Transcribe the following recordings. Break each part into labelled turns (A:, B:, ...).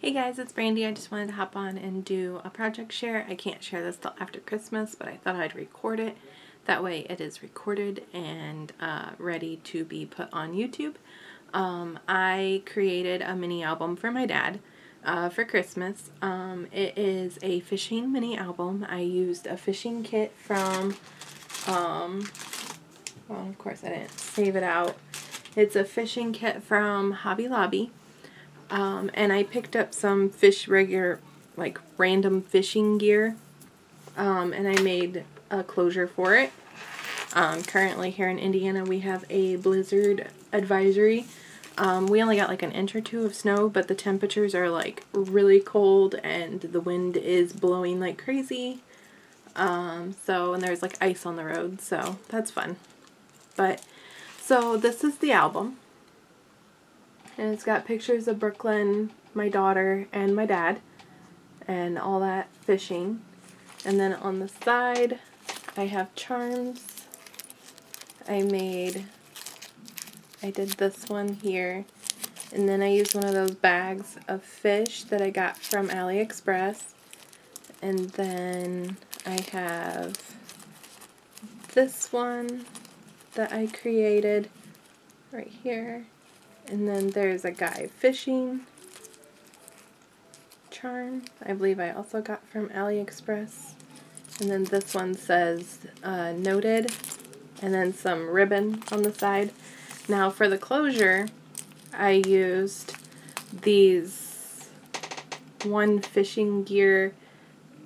A: Hey guys, it's Brandy. I just wanted to hop on and do a project share. I can't share this till after Christmas, but I thought I'd record it. That way it is recorded and uh, ready to be put on YouTube. Um, I created a mini album for my dad uh, for Christmas. Um, it is a fishing mini album. I used a fishing kit from, um, well of course I didn't save it out. It's a fishing kit from Hobby Lobby. Um, and I picked up some fish regular, like random fishing gear. Um, and I made a closure for it. Um, currently here in Indiana we have a blizzard advisory. Um, we only got like an inch or two of snow, but the temperatures are like really cold and the wind is blowing like crazy. Um, so, and there's like ice on the road, so that's fun. But, so this is the album. And it's got pictures of Brooklyn, my daughter, and my dad. And all that fishing. And then on the side, I have charms. I made, I did this one here. And then I used one of those bags of fish that I got from AliExpress. And then I have this one that I created right here. And then there's a guy fishing charm. I believe I also got from AliExpress. And then this one says uh, noted and then some ribbon on the side. Now for the closure, I used these one fishing gear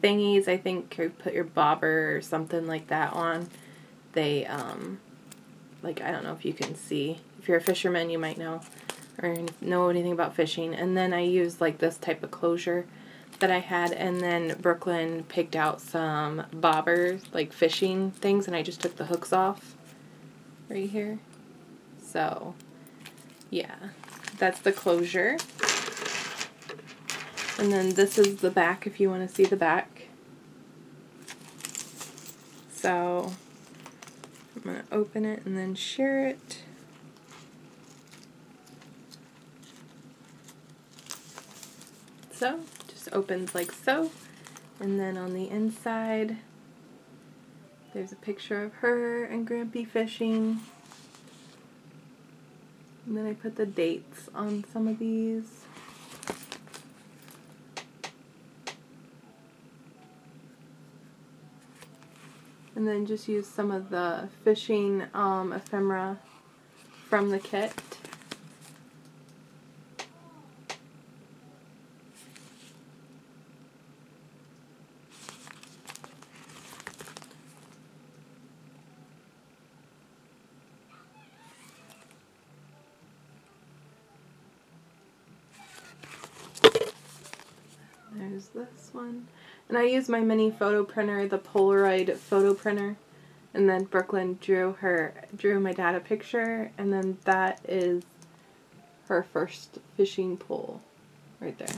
A: thingies. I think you put your bobber or something like that on. They, um, like, I don't know if you can see if you're a fisherman, you might know or know anything about fishing. And then I used like this type of closure that I had. And then Brooklyn picked out some bobbers, like fishing things, and I just took the hooks off right here. So, yeah, that's the closure. And then this is the back if you want to see the back. So, I'm going to open it and then share it. so. Just opens like so. And then on the inside, there's a picture of her and Grampy fishing. And then I put the dates on some of these. And then just use some of the fishing um, ephemera from the kit. There's this one. And I use my mini photo printer, the Polaroid photo printer. And then Brooklyn drew her, drew my dad a picture. And then that is her first fishing pole right there.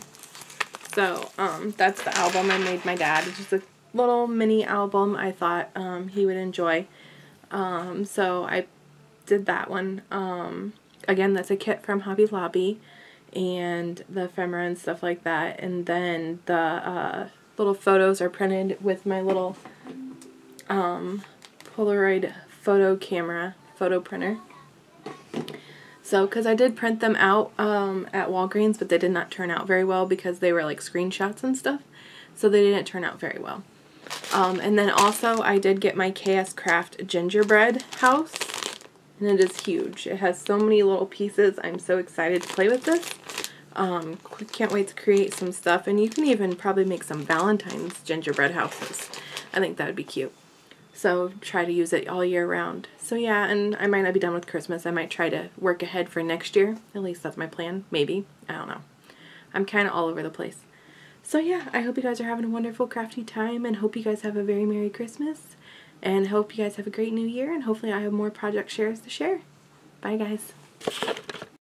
A: So, um, that's the album I made my dad. It's just a little mini album I thought um, he would enjoy. Um, so I did that one. Um, again, that's a kit from Hobby Lobby and the ephemera and stuff like that. And then the uh, little photos are printed with my little um, Polaroid photo camera, photo printer. So, because I did print them out um, at Walgreens, but they did not turn out very well because they were like screenshots and stuff. So they didn't turn out very well. Um, and then also I did get my KS Craft gingerbread house. And it is huge. It has so many little pieces. I'm so excited to play with this. Um, can't wait to create some stuff. And you can even probably make some Valentine's gingerbread houses. I think that would be cute. So try to use it all year round. So yeah, and I might not be done with Christmas. I might try to work ahead for next year. At least that's my plan. Maybe. I don't know. I'm kind of all over the place. So yeah, I hope you guys are having a wonderful crafty time and hope you guys have a very Merry Christmas. And hope you guys have a great new year and hopefully I have more project shares to share. Bye guys.